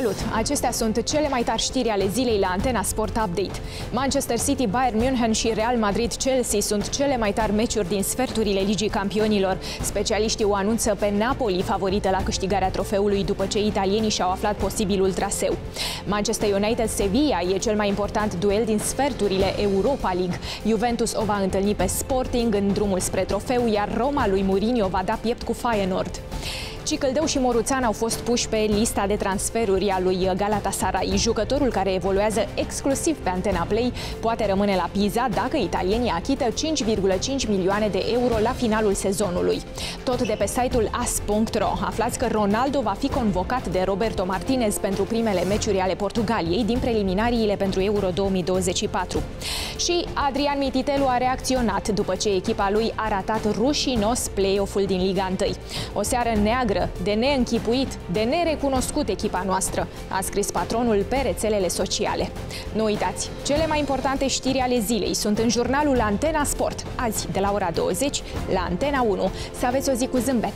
Salut! Acestea sunt cele mai tari știri ale zilei la Antena Sport Update. Manchester City, Bayern München și Real Madrid-Chelsea sunt cele mai tari meciuri din sferturile Ligii Campionilor. Specialiștii o anunță pe Napoli favorită la câștigarea trofeului după ce italienii și-au aflat posibilul traseu. Manchester United-Sevilla e cel mai important duel din sferturile Europa League. Juventus o va întâlni pe Sporting în drumul spre trofeu, iar Roma lui Mourinho va da piept cu Feyenoord. Cicăldeu și Moruțan au fost puși pe lista de transferuri a lui Galatasaray. Jucătorul care evoluează exclusiv pe Antena Play poate rămâne la Pisa dacă italienii achită 5,5 milioane de euro la finalul sezonului. Tot de pe site-ul as.ro aflați că Ronaldo va fi convocat de Roberto Martinez pentru primele meciuri ale Portugaliei din preliminariile pentru Euro 2024. Și Adrian Mititelu a reacționat după ce echipa lui a ratat rușinos play-off-ul din Liga 1. O seară neagră de neînchipuit, de nerecunoscut echipa noastră, a scris patronul pe rețelele sociale. Nu uitați, cele mai importante știri ale zilei sunt în jurnalul Antena Sport, azi de la ora 20 la Antena 1. Să aveți o zi cu zâmbet!